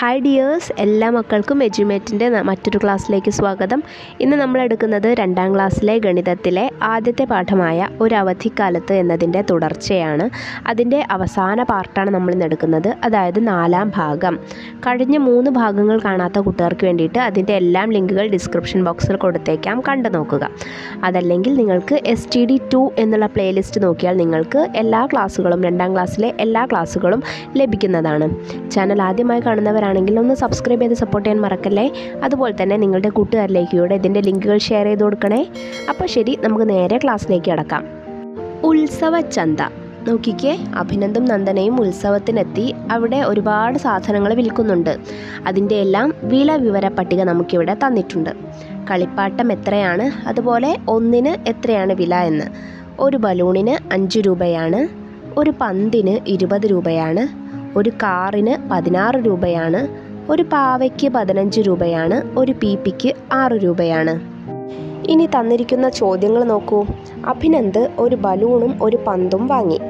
Hi dears എല്ലാ മക്കൾക്കും എജ്യുമേറ്റിന്റെ മറ്റൊരു ക്ലാസ്സിലേക്ക് സ്വാഗതം. ഇന്ന് നമ്മൾ എടുക്കുന്നത് രണ്ടാം ക്ലാസ്സിലെ ഗണിതത്തിലെ ആദ്യത്തെ പാഠമായ ഒരു അവധിക്കാലത്ത് എന്നതിന്റെ തുടർച്ചയാണ്. അതിന്റെ അവസാന പാർട്ടാണ് നമ്മൾ ഇന്ന് എടുക്കുന്നത് അതായത് നാലാം ഭാഗം. കഴിഞ്ഞ മൂന്ന് ഭാഗങ്ങൾ കാണാത്ത കുട്ടികൾക്ക് വേണ്ടിയിട്ട് അതിന്റെ എല്ലാം ലിങ്കുകൾ ഡിസ്ക്രിപ്ഷൻ ബോക്സിൽ കൊടുത്തേക്കാം കണ്ടു നോക്കുക. അതല്ലെങ്കിൽ നിങ്ങൾക്ക് എസ് ടി ഡി ടു എന്നുള്ള പ്ലേലിസ്റ്റ് നോക്കിയാൽ നിങ്ങൾക്ക് എല്ലാ ക്ലാസ്സുകളും രണ്ടാം ക്ലാസ്സിലെ എല്ലാ ക്ലാസ്സുകളും ലഭിക്കുന്നതാണ്. ചാനൽ ആദ്യമായി കാണുന്നവരാണെങ്കിൽ ഒന്ന് സബ്സ്ക്രൈബ് ചെയ്ത് സപ്പോർട്ട് ചെയ്യാൻ മറക്കല്ലേ? അതുപോലെ തന്നെ നിങ്ങളുടെ കൂട്ടുകാരിലേക്ക് കൂടെ ഇതിന്റെ ലിങ്കുകൾ ഷെയർ ചെയ്ത് കൊടുക്കണേ. അപ്പോൾ ശരി നമുക്ക് നേരെ ക്ലാസ്സിലേക്ക് അടക്കാം ഉത്സവ ചന്ത നോക്കിക്കേ അഭിനന്ദും നന്ദനയും ഉത്സവത്തിനെത്തി. അവിടെ ഒരുപാട് സാധനങ്ങൾ വിൽക്കുന്നുണ്ട്. അതിന്റെ എല്ലാം വില വിവര പട്ടിക നമുക്കിവിടെ തന്നിട്ടുണ്ട്. കളിപ്പാട്ടം എത്രയാണ്? അതുപോലെ ഒന്നിന് എത്രയാണ് വില എന്ന്. ഒരു ബലൂണിന് അഞ്ച് രൂപയാണ്. ഒരു പന്തിന് ഇരുപത് രൂപയാണ്. ഒരു കാറിന് പതിനാറ് രൂപയാണ് ഒരു പാവയ്ക്ക് പതിനഞ്ച് രൂപയാണ് ഒരു പി പിക്ക് ആറ് രൂപയാണ്. ഇനി തന്നിരിക്കുന്ന ചോദ്യങ്ങൾ നോക്കൂ. അഭിനന്ദ് ഒരു ബലൂണും ഒരു പന്തും വാങ്ങി.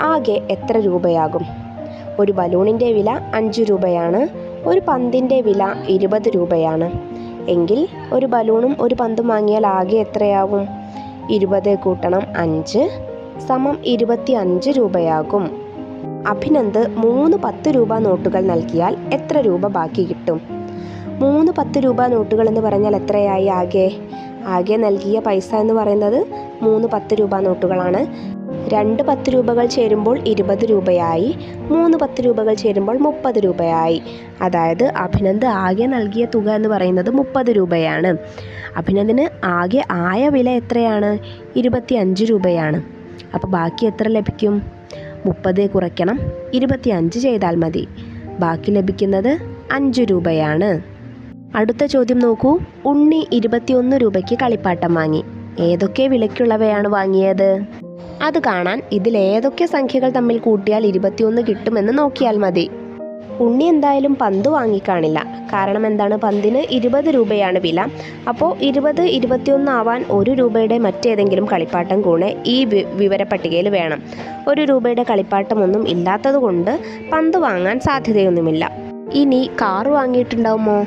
ആകെ എത്ര രൂപയാകും? ഒരു ബലൂണിന്റെ വില അഞ്ച് രൂപയാണ് ഒരു പന്തിന്റെ വില ഇരുപത് രൂപയാണ്. എങ്കിൽ ഒരു ബലൂണും ഒരു പന്തും വാങ്ങിയാൽ ആകെ എത്രയാവും ഇരുപത് കൂട്ടണം അഞ്ച് സമം ഇരുപത്തി അഞ്ച് രൂപയാകും. അഭിനന്ദ് മൂന്ന് പത്ത് രൂപ നോട്ടുകൾ നൽകിയാൽ എത്ര രൂപ ബാക്കി കിട്ടും? മൂന്ന് പത്ത് രൂപ നോട്ടുകൾ എന്ന് പറഞ്ഞാൽ എത്രയായി ആകെ? ആകെ നൽകിയ പൈസ എന്ന് പറയുന്നത് മൂന്ന് പത്ത് രൂപ നോട്ടുകളാണ്. രണ്ട് പത്ത് രൂപകൾ ചേരുമ്പോൾ ഇരുപത് രൂപയായി. മൂന്ന് പത്ത് രൂപകൾ ചേരുമ്പോൾ മുപ്പത് രൂപയായി. അതായത് അഭിനന്ദ് ആകെ നൽകിയ തുക എന്ന് പറയുന്നത് മുപ്പത് രൂപയാണ്. അഭിനന്ദിന് ആകെ ആയ വില എത്രയാണ്? ഇരുപത്തി അഞ്ച് രൂപയാണ്. അപ്പോൾ ബാക്കി എത്ര ലഭിക്കും? മുപ്പത് കുറയ്ക്കണം ഇരുപത്തി അഞ്ച് ചെയ്താൽ മതി. ബാക്കി ലഭിക്കുന്നത് അഞ്ച് രൂപയാണ്. അടുത്ത ചോദ്യം നോക്കൂ. ഉണ്ണി ഇരുപത്തിയൊന്ന് രൂപയ്ക്ക് കളിപ്പാട്ടം വാങ്ങി. ഏതൊക്കെ വിലയ്ക്കുള്ളവയാണ് വാങ്ങിയത്? അത് കാണാൻ ഇതിൽ ഏതൊക്കെ സംഖ്യകൾ തമ്മിൽ കൂട്ടിയാൽ ഇരുപത്തിയൊന്ന് കിട്ടുമെന്ന് നോക്കിയാൽ മതി. ഉണ്ണി എന്തായാലും പന്ത് വാങ്ങിക്കാണില്ല. കാരണം എന്താണ്? പന്തിന് ഇരുപത് രൂപയാണ് വില. അപ്പോൾ ഇരുപത് ഇരുപത്തിയൊന്ന് ആവാൻ ഒരു രൂപയുടെ മറ്റേതെങ്കിലും കളിപ്പാട്ടം കൂടെ ഈ വിവരപ്പട്ടികയിൽ വേണം. ഒരു രൂപയുടെ കളിപ്പാട്ടമൊന്നും ഇല്ലാത്തത് കൊണ്ട് പന്ത് വാങ്ങാൻ സാധ്യതയൊന്നുമില്ല. ഇനി കാറ് വാങ്ങിയിട്ടുണ്ടാവുമോ?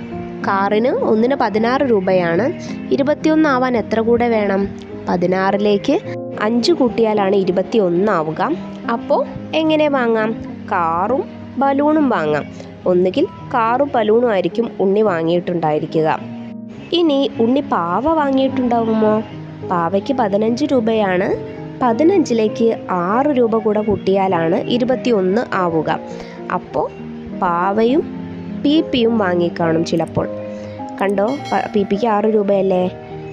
കാറിന് ഒന്നിന് പതിനാറ് രൂപയാണ്. ഇരുപത്തിയൊന്ന് ആവാൻ എത്ര കൂടെ വേണം? പതിനാറിലേക്ക് അഞ്ച് കൂട്ടിയാലാണ് ഇരുപത്തിയൊന്ന് ആവുക. അപ്പോൾ എങ്ങനെ വാങ്ങാം? കാറും ബലൂണും വാങ്ങാം. ഒന്നുകിൽ കാറും ബലൂണും ആയിരിക്കും ഉണ്ണി വാങ്ങിയിട്ടുണ്ടായിരിക്കുക. ഇനി ഉണ്ണി പാവ വാങ്ങിയിട്ടുണ്ടാവുമോ? പാവയ്ക്ക് പതിനഞ്ച് രൂപയാണ്. പതിനഞ്ചിലേക്ക് ആറ് രൂപ കൂടെ കൂട്ടിയാലാണ് ഇരുപത്തി ഒന്ന് ആവുക. അപ്പോൾ പാവയും പി പിയും വാങ്ങിക്കാണും ചിലപ്പോൾ. കണ്ടോ? പി പിക്ക് ആറ് രൂപയല്ലേ?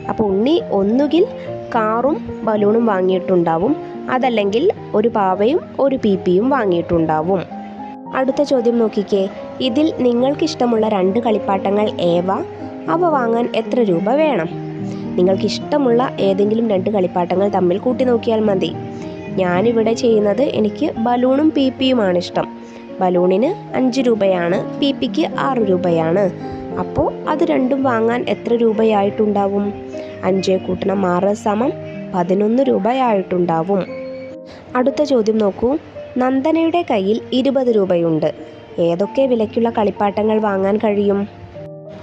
അപ്പോൾ ഉണ്ണി ഒന്നുകിൽ കാറും ബലൂണും വാങ്ങിയിട്ടുണ്ടാവും. അതല്ലെങ്കിൽ ഒരു പാവയും ഒരു പി പിയും വാങ്ങിയിട്ടുണ്ടാവും. അടുത്ത ചോദ്യം നോക്കിക്കേ. ഇതിൽ നിങ്ങൾക്കിഷ്ടമുള്ള രണ്ട് കളിപ്പാട്ടങ്ങൾ ഏവ? അവ വാങ്ങാൻ എത്ര രൂപ വേണം? നിങ്ങൾക്കിഷ്ടമുള്ള ഏതെങ്കിലും രണ്ട് കളിപ്പാട്ടങ്ങൾ തമ്മിൽ കൂട്ടി നോക്കിയാൽ മതി. ഞാനിവിടെ ചെയ്യുന്നത് എനിക്ക് ബലൂണും പി പിയുമാണ് ഇഷ്ടം. ബലൂണിന് അഞ്ച് രൂപയാണ് പി പിക്ക് ആറ് രൂപയാണ്. അപ്പോൾ അത് രണ്ടും വാങ്ങാൻ എത്ര രൂപയായിട്ടുണ്ടാവും? അഞ്ച് കൂട്ടണം ആറ് സമം പതിനൊന്ന് രൂപയായിട്ടുണ്ടാവും. അടുത്ത ചോദ്യം നോക്കൂ. നന്ദനയുടെ കയ്യിൽ ഇരുപത് രൂപയുണ്ട്. ഏതൊക്കെ വിലയ്ക്കുള്ള കളിപ്പാട്ടങ്ങൾ വാങ്ങാൻ കഴിയും?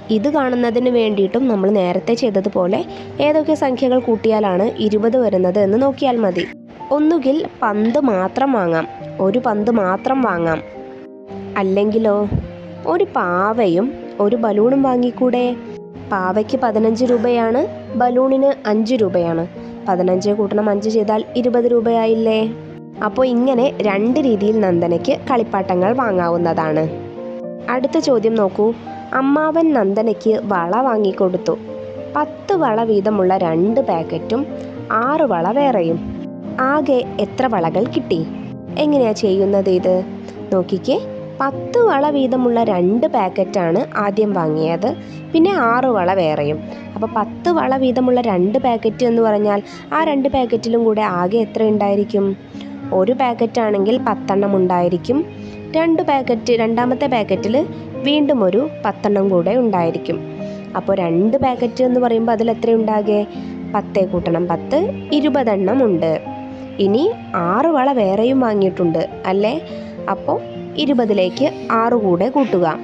ഇത് കാണുന്നതിന് വേണ്ടിയിട്ടും നമ്മൾ നേരത്തെ ചെയ്തതുപോലെ ഏതൊക്കെ സംഖ്യകൾ കൂട്ടിയാലാണ് ഇരുപത് വരുന്നത് എന്ന് നോക്കിയാൽ മതി. ഒന്നുകിൽ പന്ത് മാത്രം വാങ്ങാം. ഒരു പന്ത് മാത്രം വാങ്ങാം. അല്ലെങ്കിലോ? ഒരു പാവയും ഒരു ബലൂണും വാങ്ങിക്കൂടെ? പാവയ്ക്ക് പതിനഞ്ച് രൂപയാണ് ബലൂണിന് അഞ്ച് രൂപയാണ്. പതിനഞ്ച് കൂട്ടണം അഞ്ച് ചെയ്താൽ ഇരുപത് രൂപയായില്ലേ? അപ്പോൾ ഇങ്ങനെ രണ്ട് രീതിയിൽ നന്ദനയ്ക്ക് കളിപ്പാട്ടങ്ങൾ വാങ്ങാവുന്നതാണ്. അടുത്ത ചോദ്യം നോക്കൂ. അമ്മാവൻ നന്ദനയ്ക്ക് വള വാങ്ങിക്കൊടുത്തു. പത്ത് വള വീതമുള്ള രണ്ട് പാക്കറ്റും ആറ് വള വേറെയും. ആകെ എത്ര വളകൾ കിട്ടി? എങ്ങനെയാ ചെയ്യുന്നത് ഇത്? നോക്കിക്കേ. പത്ത് വള വീതമുള്ള രണ്ട് പാക്കറ്റാണ് ആദ്യം വാങ്ങിയത്. പിന്നെ ആറ് വള വേറെയും. അപ്പോൾ പത്ത് വള വീതമുള്ള രണ്ട് പാക്കറ്റ് എന്ന് പറഞ്ഞാൽ ആ രണ്ട് പാക്കറ്റിലും കൂടെ ആകെ എത്ര ഉണ്ടായിരിക്കും? ഒരു പാക്കറ്റ് ആണെങ്കിൽ പത്തെണ്ണം ഉണ്ടായിരിക്കും. രണ്ട് പാക്കറ്റ് രണ്ടാമത്തെ പാക്കറ്റിൽ വീണ്ടും ഒരു പത്തെണ്ണം കൂടെ ഉണ്ടായിരിക്കും. അപ്പോൾ രണ്ട് പാക്കറ്റ് എന്ന് പറയുമ്പോൾ അതിൽ എത്ര ഉണ്ടാകെ? പത്തേ കൂട്ടണം. പത്ത് ഇരുപതെണ്ണം ഉണ്ട്. ഇനി ആറ് വള വേറെയും വാങ്ങിയിട്ടുണ്ട്. അല്ലേ? അപ്പോൾ ഇരുപതിലേക്ക് ആറ് കൂടെ കൂട്ടുക.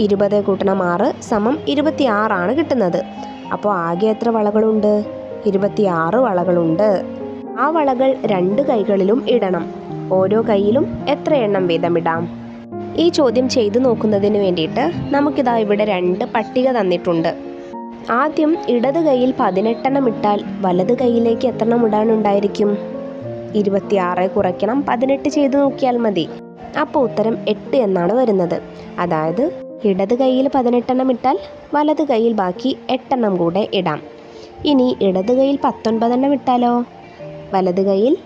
ഇരുപത് കൂട്ടണം ആറ് സമം ഇരുപത്തി ആറാണ് കിട്ടുന്നത്. അപ്പോൾ ആകെ എത്ര വളകളുണ്ട്? ഇരുപത്തിയാറ് വളകളുണ്ട്. ആ വളകൾ രണ്ട് കൈകളിലും ഇടണം. ഓരോ കൈയിലും എത്ര എണ്ണം വീതമിടാം? ഈ ചോദ്യം ചെയ്തു നോക്കുന്നതിന് വേണ്ടിയിട്ട് നമുക്കിതാ ഇവിടെ രണ്ട് പട്ടിക തന്നിട്ടുണ്ട്. ആദ്യം ഇടത് കൈയിൽ പതിനെട്ടെണ്ണം ഇട്ടാൽ വലത് കൈയിലേക്ക് എത്ര എണ്ണം ഇടാനുണ്ടായിരിക്കും? ഇരുപത്തിയാറ് കുറയ്ക്കണം പതിനെട്ട് ചെയ്തു നോക്കിയാൽ മതി. അപ്പോൾ ഉത്തരം എട്ട് എന്നാണ് വരുന്നത്. അതായത് ഇടത് കൈയിൽ പതിനെട്ടെണ്ണം ഇട്ടാൽ വലത് കൈയിൽ ബാക്കി എട്ടെണ്ണം കൂടെ ഇടാം. ഇനി ഇടത് കൈയിൽ പത്തൊൻപതെണ്ണം ഇട്ടാലോ? വലത് കൈയിൽ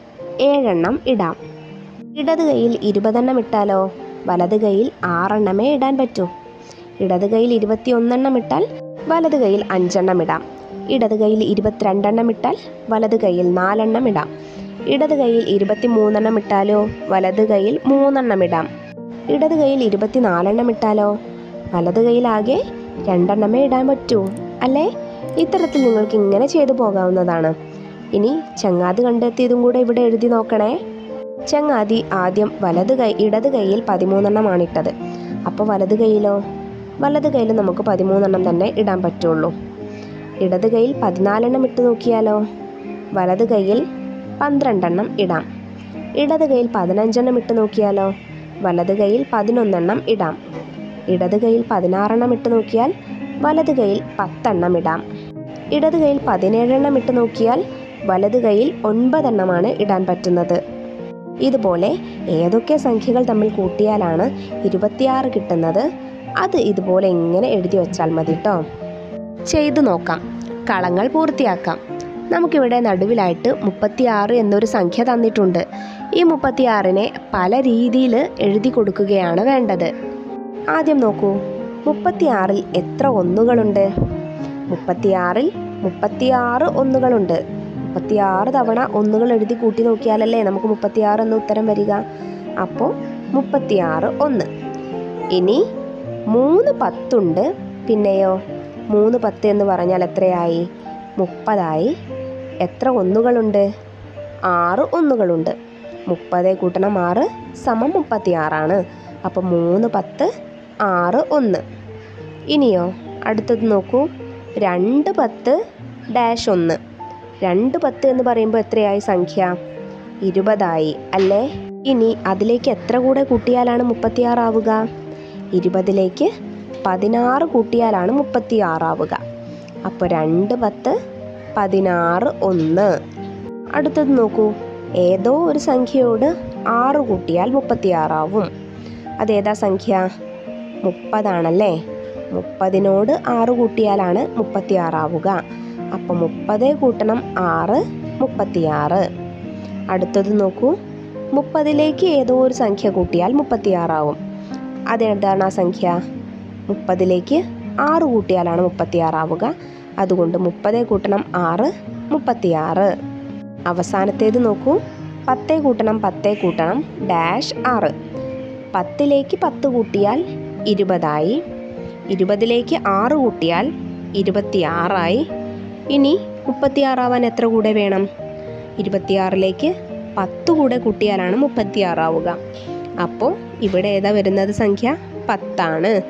ഏഴെണ്ണം ഇടാം. ഇടത് കൈയിൽ ഇരുപതെണ്ണം ഇട്ടാലോ? വലത് കൈയിൽ ആറെണ്ണമേ ഇടാൻ പറ്റൂ. ഇടത് കൈയിൽ ഇരുപത്തി ഒന്നെണ്ണം ഇട്ടാൽ വലത് കൈയിൽ അഞ്ചെണ്ണം ഇടാം. ഇടത് കൈയിൽ ഇരുപത്തിരണ്ടെണ്ണം ഇട്ടാൽ വലത് കൈയിൽ നാലെണ്ണം ഇടാം. ഇടത് കൈയിൽ ഇരുപത്തി മൂന്നെണ്ണം ഇട്ടാലോ? വലത് കൈയിൽ മൂന്നെണ്ണം ഇടാം. ഇടത് കൈയിൽ ഇരുപത്തിനാലെണ്ണം ഇട്ടാലോ? വലത് കൈയിലാകെ രണ്ടെണ്ണമേ ഇടാൻ പറ്റൂ. അല്ലേ? ഇത്തരത്തിൽ നിങ്ങൾക്ക് ഇങ്ങനെ ചെയ്തു പോകാവുന്നതാണ്. ഇനി ചങ്ങാതി കണ്ടെത്തിയതും കൂടെ ഇവിടെ എഴുതി നോക്കണേ. ചങ്ങാതി ആദ്യം വലത് കൈ ഇടത് കൈയിൽ പതിമൂന്നെണ്ണമാണ് ഇട്ടത്. അപ്പോൾ വലത് കൈയിലോ? വലത് കൈയിൽ നമുക്ക് പതിമൂന്നെണ്ണം തന്നെ ഇടാൻ പറ്റുള്ളൂ. ഇടത് കൈയിൽ പതിനാലെണ്ണം ഇട്ട് നോക്കിയാലോ? വലത് കൈയിൽ പന്ത്രണ്ടെണ്ണം ഇടാം. ഇടത് കൈയിൽ പതിനഞ്ചെണ്ണം ഇട്ട് നോക്കിയാലോ? വലത് കൈയിൽ പതിനൊന്നെണ്ണം ഇടാം. ഇടത് കൈയിൽ പതിനാറെണ്ണം ഇട്ട് നോക്കിയാൽ വലത് കൈയിൽ പത്തെണ്ണം ഇടാം. ഇടത് കൈയിൽ പതിനേഴെണ്ണം ഇട്ട് നോക്കിയാൽ വലത് കൈയിൽ ഒൻപതെണ്ണമാണ് ഇടാൻ പറ്റുന്നത്. ഇതുപോലെ ഏതൊക്കെ സംഖ്യകൾ തമ്മിൽ കൂട്ടിയാലാണ് ഇരുപത്തിയാറ് കിട്ടുന്നത്? അത് ഇതുപോലെ ഇങ്ങനെ എഴുതി വെച്ചാൽ മതി കേട്ടോ ചെയ്തു നോക്കാം. കളങ്ങൾ പൂർത്തിയാക്കാം. നമുക്കിവിടെ നടുവിലായിട്ട് മുപ്പത്തിയാറ് എന്നൊരു സംഖ്യ തന്നിട്ടുണ്ട്. ഈ മുപ്പത്തിയാറിനെ പല രീതിയിൽ എഴുതി കൊടുക്കുകയാണ് വേണ്ടത്. ആദ്യം നോക്കൂ. മുപ്പത്തിയാറിൽ എത്ര ഒന്നുകളുണ്ട്? മുപ്പത്തിയാറിൽ മുപ്പത്തിയാറ് ഒന്നുകളുണ്ട്. മുപ്പത്തിയാറ് തവണ ഒന്നുകൾ എഴുതി കൂട്ടി നോക്കിയാലല്ലേ നമുക്ക് മുപ്പത്തിയാറ് എന്ന ഉത്തരം വരിക. അപ്പോൾ മുപ്പത്തിയാറ് ഒന്ന്. ഇനി മൂന്ന് പത്തുണ്ട്. പിന്നെയോ? മൂന്ന് പത്ത് എന്ന് പറഞ്ഞാൽ എത്രയായി? മുപ്പതായി. എത്ര ഒന്നുകളുണ്ട്? ആറ് ഒന്നുകളുണ്ട്. മുപ്പത് കൂട്ടണം ആറ് സമം മുപ്പത്തിയാറാണ്. അപ്പോൾ മൂന്ന് പത്ത് ആറ് ഒന്ന്. ഇനിയോ അടുത്തത് നോക്കൂ. രണ്ട് പത്ത് ഡാഷ് ഒന്ന്. രണ്ട് പത്ത് എന്ന് പറയുമ്പോൾ എത്രയായി സംഖ്യ? ഇരുപതായി. അല്ലേ? ഇനി അതിലേക്ക് എത്ര കൂടെ കൂട്ടിയാലാണ് മുപ്പത്തിയാറാവുക ഇരുപതിലേക്ക് പതിനാറ് കൂട്ടിയാലാണ് മുപ്പത്തിയാറാവുക അപ്പോൾ രണ്ട് പത്ത് പതിനാറ് ഒന്ന്. അടുത്തത് നോക്കൂ. ഏതോ ഒരു സംഖ്യയോട് ആറ് കൂട്ടിയാൽ മുപ്പത്തിയാറാവും അതേതാ സംഖ്യ? മുപ്പതാണല്ലേ? മുപ്പതിനോട് ആറ് കൂട്ടിയാലാണ് മുപ്പത്തിയാറാവുക അപ്പോൾ മുപ്പത് കൂട്ടണം ആറ് മുപ്പത്തിയാറ്. അടുത്തത് നോക്കൂ. മുപ്പതിലേക്ക് ഏതോ ഒരു സംഖ്യ കൂട്ടിയാൽ മുപ്പത്തിയാറാവും. അതെന്താണ് ആ സംഖ്യ? മുപ്പതിലേക്ക് ആറ് കൂട്ടിയാലാണ് മുപ്പത്തിയാറാവുക. അതുകൊണ്ട് മുപ്പത് കൂട്ടണം ആറ് മുപ്പത്തിയാറ്. അവസാനത്തേത് നോക്കൂ. പത്ത് കൂട്ടണം പത്ത് കൂട്ടണം ഡാഷ് ആറ്. പത്തിലേക്ക് പത്ത് കൂട്ടിയാൽ ഇരുപതായി. ഇരുപതിലേക്ക് ആറ് കൂട്ടിയാൽ ഇരുപത്തിയാറായി. ഇനി മുപ്പത്തിയാറാവാൻ എത്ര കൂടെ വേണം? ഇരുപത്തിയാറിലേക്ക് പത്ത് കൂടെ കൂട്ടിയാലാണ് മുപ്പത്തിയാറാവുക. അപ്പോൾ ഇവിടെ ഏതാ വരുന്നത് സംഖ്യ? പത്താണ്.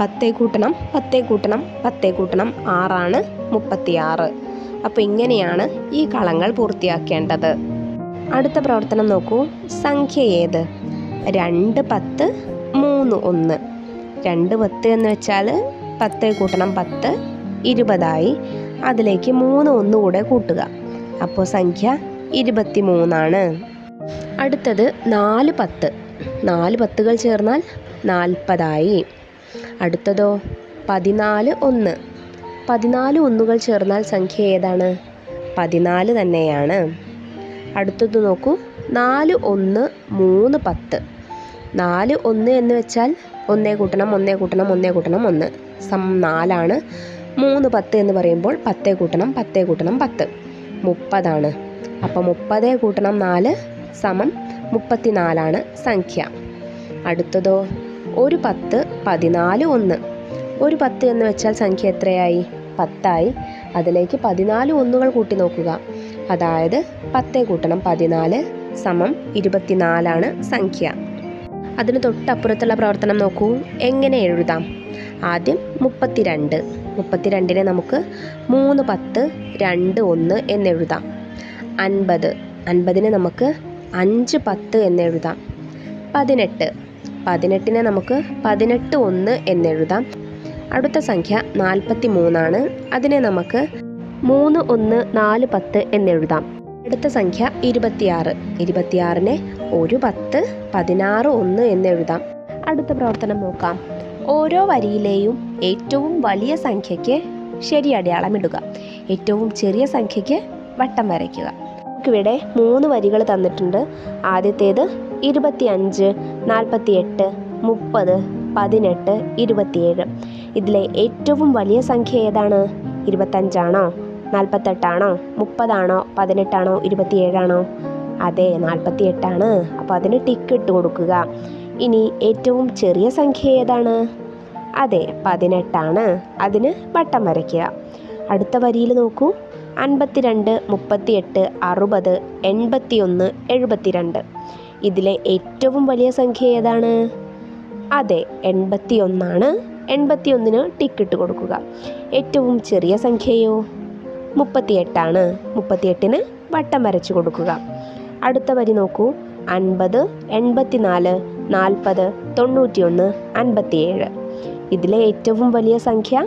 പത്തേ കൂട്ടണം പത്തേ കൂട്ടണം പത്തേ കൂട്ടണം ആറാണ് മുപ്പത്തിയാറ്. അപ്പോൾ ഇങ്ങനെയാണ് ഈ കളങ്ങൾ പൂർത്തിയാക്കേണ്ടത്. അടുത്ത പ്രവർത്തനം നോക്കൂ. സംഖ്യ ഏത്? രണ്ട് പത്ത് മൂന്ന് ഒന്ന്. രണ്ട് പത്ത് എന്ന് വെച്ചാൽ പത്തേ കൂട്ടണം പത്ത് ഇരുപതായി. അതിലേക്ക് മൂന്ന് ഒന്ന് കൂടെ കൂട്ടുക. അപ്പോൾ സംഖ്യ ഇരുപത്തി മൂന്നാണ് അടുത്തത് നാല് പത്ത്. നാല് പത്തുകൾ ചേർന്നാൽ നാൽപ്പതായി. അടുത്തതോ പതിനാല് ഒന്ന്. പതിനാല് ഒന്നുകൾ ചേർന്നാൽ സംഖ്യ ഏതാണ്? പതിനാല് തന്നെയാണ്. അടുത്തത് നോക്കൂ. നാല് ഒന്ന് മൂന്ന് പത്ത്. നാല് ഒന്ന് എന്ന് വെച്ചാൽ ഒന്നേ കൂട്ടണം ഒന്നേ കൂട്ടണം ഒന്നേ കൂട്ടണം ഒന്ന്. സം നാലാണ്. മൂന്ന് പത്ത് എന്ന് പറയുമ്പോൾ പത്തേ കൂട്ടണം പത്തേ കൂട്ടണം പത്ത്. മുപ്പതാണ്. അപ്പോൾ മുപ്പതേ കൂട്ടണം നാല് സമം മുപ്പത്തിനാലാണ് സംഖ്യ. അടുത്തതോ ഒരു പത്ത് പതിനാല് ഒന്ന്. ഒരു പത്ത് എന്ന് വെച്ചാൽ സംഖ്യ എത്രയായി? പത്തായി. അതിലേക്ക് പതിനാല് ഒന്നുകൾ കൂട്ടി നോക്കുക. അതായത് പത്തേ കൂട്ടണം പതിനാല് സമം ഇരുപത്തിനാലാണ് സംഖ്യ. അതിന് തൊട്ടപ്പുറത്തുള്ള പ്രവർത്തനം നോക്കൂ. എങ്ങനെ എഴുതാം? ആദ്യം മുപ്പത്തിരണ്ട്. മുപ്പത്തിരണ്ടിനെ നമുക്ക് മൂന്ന് പത്ത് രണ്ട് ഒന്ന് എന്നെഴുതാം. അൻപത്. അൻപതിനെ നമുക്ക് അഞ്ച് പത്ത് എന്നെഴുതാം. പതിനെട്ട്. പതിനെട്ടിനെ നമുക്ക് പതിനെട്ട് ഒന്ന് എന്നെഴുതാം. അടുത്ത സംഖ്യ നാൽപ്പത്തി മൂന്നാണ് അതിനെ നമുക്ക് മൂന്ന് ഒന്ന് നാല് പത്ത് എന്നെഴുതാം. അടുത്ത സംഖ്യ ഇരുപത്തിയാറ്. ഇരുപത്തിയാറിനെ ഒരു പത്ത് പതിനാറ് ഒന്ന് എന്നെഴുതാം അടുത്ത പ്രവർത്തനം നോക്കാം. ഓരോ വരിയിലെയും ഏറ്റവും വലിയ സംഖ്യയ്ക്ക് ശരി അടയാളമിടുക ഏറ്റവും ചെറിയ സംഖ്യയ്ക്ക് വട്ടം വരയ്ക്കുക. നമുക്കിവിടെ മൂന്ന് വരികൾ തന്നിട്ടുണ്ട്. ആദ്യത്തേത് ഇരുപത്തിയഞ്ച് നാൽപ്പത്തിയെട്ട് മുപ്പത് പതിനെട്ട് ഇരുപത്തിയേഴ്. ഇതിലെ ഏറ്റവും വലിയ സംഖ്യ ഏതാണ്? ഇരുപത്തഞ്ചാണോ നാൽപ്പത്തെട്ടാണോ മുപ്പതാണോ? പതിനെട്ടാണോ? ഇരുപത്തിയേഴാണോ? അതെ നാൽപ്പത്തിയെട്ടാണ് അപ്പോൾ അതിന് ടിക്ക് ഇട്ട് കൊടുക്കുക. ഇനി ഏറ്റവും ചെറിയ സംഖ്യ ഏതാണ്? അതെ പതിനെട്ടാണ്. അതിന് വട്ടം വരയ്ക്കുക. അടുത്ത വരിയിൽ നോക്കൂ. അൻപത്തിരണ്ട് മുപ്പത്തിയെട്ട് അറുപത് എൺപത്തിയൊന്ന് എഴുപത്തിരണ്ട്. ഇതിലെ ഏറ്റവും വലിയ സംഖ്യ ഏതാണ്? അതെ എൺപത്തിയൊന്നാണ്. എൺപത്തിയൊന്നിന് ടിക്കിട്ട് കൊടുക്കുക. ഏറ്റവും ചെറിയ സംഖ്യയോ? മുപ്പത്തിയെട്ടാണ്. മുപ്പത്തിയെട്ടിന് വട്ടം വരച്ചു കൊടുക്കുക. അടുത്ത വരി നോക്കൂ. അൻപത് എൺപത്തിനാല് നാൽപ്പത് തൊണ്ണൂറ്റിയൊന്ന് അൻപത്തിയേഴ്. ഇതിലെ ഏറ്റവും വലിയ സംഖ്യ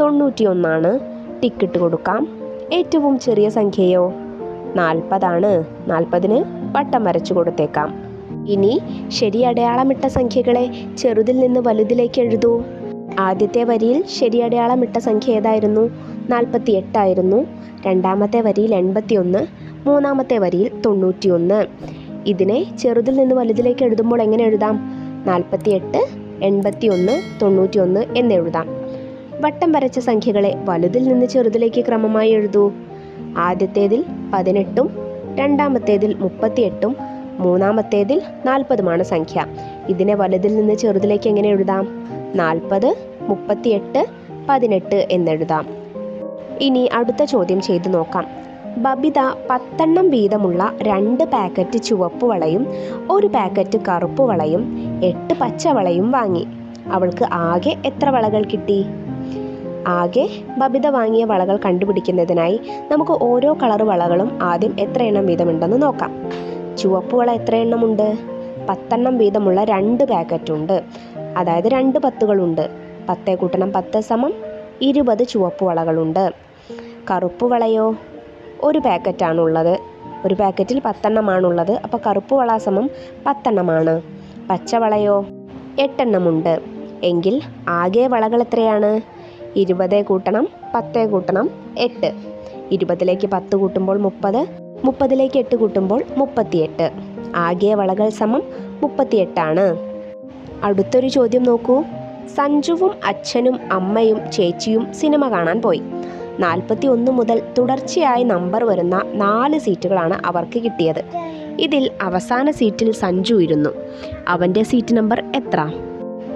തൊണ്ണൂറ്റിയൊന്നാണ്. ടിക്കിട്ട് കൊടുക്കാം. ഏറ്റവും ചെറിയ സംഖ്യയോ? നാൽപ്പതാണ്. നാൽപ്പതിന് വട്ടം വരച്ചു കൊടുത്തേക്കാം. ഇനി ശരി അടയാളമിട്ട സംഖ്യകളെ ചെറുതിൽ നിന്ന് വലുതിലേക്ക് എഴുതൂ. ആദ്യത്തെ വരിയിൽ ശരി അടയാളമിട്ട സംഖ്യ ഏതായിരുന്നു? നാൽപ്പത്തി എട്ടായിരുന്നു രണ്ടാമത്തെ വരിയിൽ എൺപത്തിയൊന്ന്. മൂന്നാമത്തെ വരിയിൽ തൊണ്ണൂറ്റിയൊന്ന്. ഇതിനെ ചെറുതിൽ നിന്ന് വലുതിലേക്ക് എഴുതുമ്പോൾ എങ്ങനെ എഴുതാം? നാൽപ്പത്തി എട്ട് എൺപത്തി ഒന്ന് തൊണ്ണൂറ്റി ഒന്ന് എന്നെഴുതാം വട്ടം വരച്ച സംഖ്യകളെ വലുതിൽ നിന്ന് ചെറുതിലേക്ക് ക്രമമായി എഴുതൂ. ആദ്യത്തേതിൽ പതിനെട്ടും രണ്ടാമത്തേതിൽ മുപ്പത്തിയെട്ടും മൂന്നാമത്തേതിൽ നാൽപ്പതുമാണ് സംഖ്യ. ഇതിനെ വലുതിൽ നിന്ന് ചെറുതിലേക്ക് എങ്ങനെ എഴുതാം? നാൽപ്പത് മുപ്പത്തിയെട്ട് പതിനെട്ട് എന്നെഴുതാം. ഇനി അടുത്ത ചോദ്യം ചെയ്തു നോക്കാം. ബബിത പത്തെണ്ണം വീതമുള്ള രണ്ട് പാക്കറ്റ് ചുവപ്പ് വളയും ഒരു പാക്കറ്റ് കറുപ്പ് വളയും എട്ട് പച്ച വളയും വാങ്ങി. അവൾക്ക് ആകെ എത്ര വളകൾ കിട്ടി? ആകെ ബബിത വാങ്ങിയ വളകൾ കണ്ടുപിടിക്കുന്നതിനായി നമുക്ക് ഓരോ കളർ വളകളും ആദ്യം എത്ര എണ്ണം വീതമുണ്ടെന്ന് നോക്കാം. ചുവപ്പ് വള എത്ര എണ്ണമുണ്ട് പത്തെണ്ണം വീതമുള്ള രണ്ട് പാക്കറ്റ് ഉണ്ട് അതായത് രണ്ട് പത്തുകളുണ്ട്. പത്ത് കൂട്ടണം പത്ത് സമം ഇരുപത് ചുവപ്പ് വളകളുണ്ട്. കറുപ്പ് വളയോ? ഒരു പാക്കറ്റാണുള്ളത്. ഒരു പാക്കറ്റിൽ പത്തെണ്ണമാണുള്ളത്. അപ്പോൾ കറുപ്പ് വള സമം പത്തെണ്ണമാണ്. പച്ചവളയോ എട്ടെണ്ണമുണ്ട്. എങ്കിൽ ആകെ വളകൾ എത്രയാണ്? ഇരുപത് കൂട്ടണം പത്ത് കൂട്ടണം എട്ട്. ഇരുപതിലേക്ക് പത്ത് കൂട്ടുമ്പോൾ മുപ്പത്. മുപ്പതിലേക്ക് എട്ട് കൂട്ടുമ്പോൾ മുപ്പത്തിയെട്ട്. ആകെ വളകൾ സമം മുപ്പത്തിയെട്ടാണ്. അടുത്തൊരു ചോദ്യം നോക്കൂ. സഞ്ജുവും അച്ഛനും അമ്മയും ചേച്ചിയും സിനിമ കാണാൻ പോയി. നാൽപ്പത്തി ഒന്ന് മുതൽ തുടർച്ചയായി നമ്പർ വരുന്ന നാല് സീറ്റുകളാണ് അവർക്ക് കിട്ടിയത്. ഇതിൽ അവസാന സീറ്റിൽ സഞ്ജു ഇരുന്നു. അവന്റെ സീറ്റ് നമ്പർ എത്ര?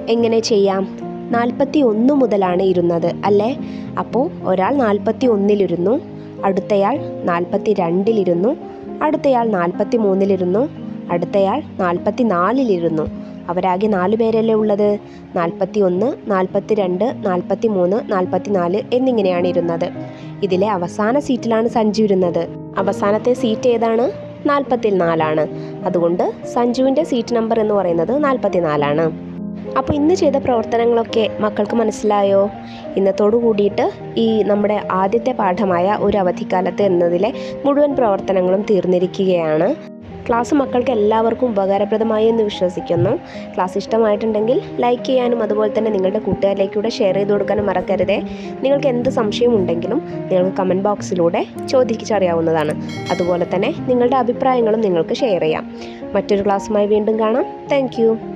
എങ്ങനെ ചെയ്യാം? നാൽപ്പത്തി ഒന്ന് മുതലാണ് ഇരുന്നത് അല്ലേ? അപ്പോൾ ഒരാൾ നാൽപ്പത്തി ഒന്നിലിരുന്നു അടുത്തയാൾ നാൽപ്പത്തി രണ്ടിലിരുന്നു അടുത്തയാൾ നാൽപ്പത്തി മൂന്നിലിരുന്നു അടുത്തയാൾ നാൽപ്പത്തി നാലിലിരുന്നു അവരാകെ നാല് പേരല്ലേ ഉള്ളത്? നാൽപ്പത്തി ഒന്ന് നാൽപ്പത്തി രണ്ട് നാൽപ്പത്തി മൂന്ന് നാൽപ്പത്തി നാല് എന്നിങ്ങനെയാണ് ഇരുന്നത്. ഇതിലെ അവസാന സീറ്റിലാണ് സഞ്ജു ഇരുന്നത്. അവസാനത്തെ സീറ്റ് ഏതാണ്? നാൽപ്പത്തി നാലാണ് അതുകൊണ്ട് സഞ്ജുവിന്റെ സീറ്റ് നമ്പർ എന്ന് പറയുന്നത് നാൽപ്പത്തി നാലാണ് അപ്പോൾ ഇന്ന് ചെയ്ത പ്രവർത്തനങ്ങളൊക്കെ മക്കൾക്ക് മനസ്സിലായോ? ഇന്നത്തോടു കൂടിയിട്ട് ഈ നമ്മുടെ ആദ്യത്തെ പാഠമായ ഒരു അവധിക്കാലത്ത് എന്നതിലെ മുഴുവൻ പ്രവർത്തനങ്ങളും തീർന്നിരിക്കുകയാണ്. ക്ലാസ് മക്കൾക്ക് എല്ലാവർക്കും ഉപകാരപ്രദമായി എന്ന് വിശ്വസിക്കുന്നു. ക്ലാസ് ഇഷ്ടമായിട്ടുണ്ടെങ്കിൽ ലൈക്ക് ചെയ്യാനും അതുപോലെ തന്നെ നിങ്ങളുടെ കൂട്ടുകാരിലേക്കൂടെ ഷെയർ ചെയ്ത് കൊടുക്കാനും മറക്കരുതേ. നിങ്ങൾക്ക് എന്ത് സംശയം ഉണ്ടെങ്കിലും നിങ്ങൾക്ക് കമന്റ് ബോക്സിലൂടെ ചോദിച്ചറിയാവുന്നതാണ്. അതുപോലെ തന്നെ നിങ്ങളുടെ അഭിപ്രായങ്ങളും നിങ്ങൾക്ക് ഷെയർ ചെയ്യാം. മറ്റൊരു ക്ലാസ്സുമായി വീണ്ടും കാണാം. താങ്ക്